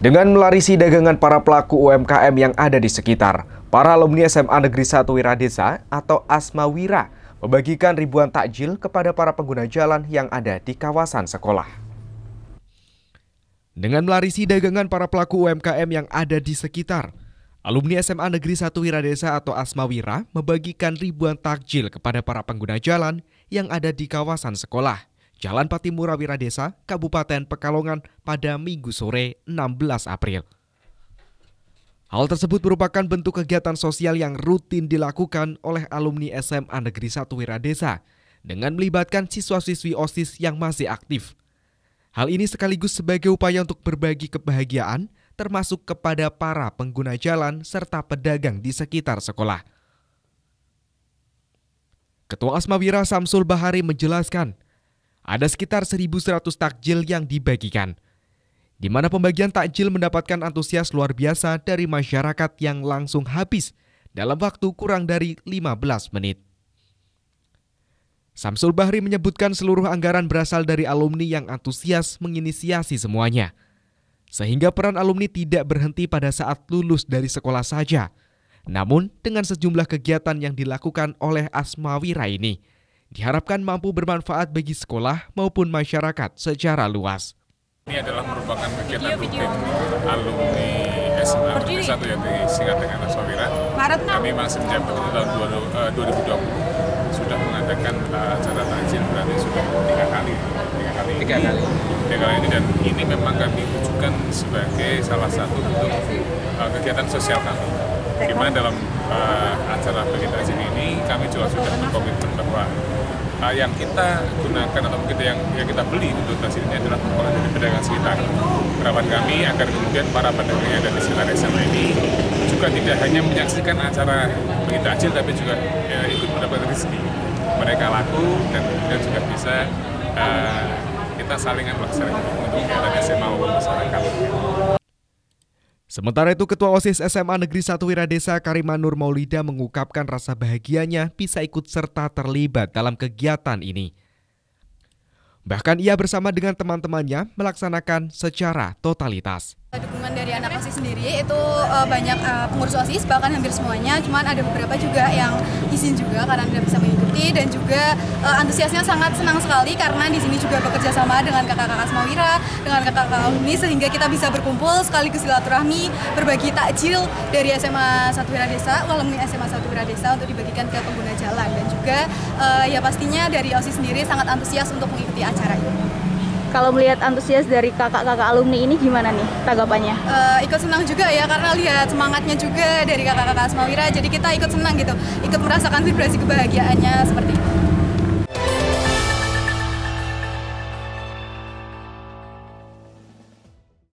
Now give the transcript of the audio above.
Dengan melarisi dagangan para pelaku UMKM yang ada di sekitar, para alumni SMA Negeri 1 Wiradesa atau Asma Wira membagikan ribuan takjil kepada para pengguna jalan yang ada di kawasan sekolah. Dengan melarisi dagangan para pelaku UMKM yang ada di sekitar, alumni SMA Negeri 1 Wiradesa atau Asma Wira membagikan ribuan takjil kepada para pengguna jalan yang ada di kawasan sekolah. Jalan Patimura Wiradesa, Kabupaten Pekalongan pada Minggu sore 16 April. Hal tersebut merupakan bentuk kegiatan sosial yang rutin dilakukan oleh alumni SMA Negeri 1 Wiradesa dengan melibatkan siswa-siswi OSIS yang masih aktif. Hal ini sekaligus sebagai upaya untuk berbagi kebahagiaan termasuk kepada para pengguna jalan serta pedagang di sekitar sekolah. Ketua Asmawira Samsul Bahari menjelaskan, ada sekitar 1.100 takjil yang dibagikan, di mana pembagian takjil mendapatkan antusias luar biasa dari masyarakat yang langsung habis dalam waktu kurang dari 15 menit. Samsul Bahri menyebutkan seluruh anggaran berasal dari alumni yang antusias menginisiasi semuanya. Sehingga peran alumni tidak berhenti pada saat lulus dari sekolah saja. Namun dengan sejumlah kegiatan yang dilakukan oleh Asmawira ini, diharapkan mampu bermanfaat bagi sekolah maupun masyarakat secara luas. Ini adalah merupakan kegiatan rutin alumni SMA Negeri 1 yang disingkat dengan Aswawira. Kami masih menjabat itu tahun 2020 eh, sudah mengadakan uh, acara takjil berarti sudah tiga kali tiga kali tiga kali. Tiga kali ini dan ini memang kami tujukan sebagai salah satu bentuk uh, kegiatan sosial kami di mana dalam uh, acara takjil ini kami juga sudah berkomitmen bahwa uh, yang kita gunakan atau kita yang, yang kita beli untuk tas ini adalah merupakan dari pedagang sekitar. Harapan kami agar kemudian para pedagang yang ada di sekitar SMA ini juga tidak hanya menyaksikan acara begitu acil tapi juga ya, ikut mendapatkan rezeki. Mereka laku dan kemudian juga bisa uh, kita saling saling untuk kegiatan SMA maupun masyarakat. Sementara itu Ketua OSIS SMA Negeri 1 Wiradesa Karima Nur Maulida mengungkapkan rasa bahagianya bisa ikut serta terlibat dalam kegiatan ini. Bahkan ia bersama dengan teman-temannya melaksanakan secara totalitas. Dukungan dari anak OSIS sendiri itu uh, banyak uh, pengurus OSIS bahkan hampir semuanya, cuman ada beberapa juga yang izin juga karena tidak bisa mengikuti dan juga uh, antusiasnya sangat senang sekali karena di sini juga bekerja sama dengan kakak-kakak Semawira, dengan kakak-kakak alumni sehingga kita bisa berkumpul sekaligus silaturahmi, berbagi takjil dari SMA Satu Desa, alumni SMA Satu Desa untuk dibagikan ke pengguna jalan dan juga uh, ya pastinya dari OSIS sendiri sangat antusias untuk mengikuti acara ini. Kalau melihat antusias dari kakak-kakak alumni ini gimana nih tanggapannya? Uh, ikut senang juga ya karena lihat semangatnya juga dari kakak-kakak Asmawira jadi kita ikut senang gitu, ikut merasakan vibrasi kebahagiaannya seperti itu.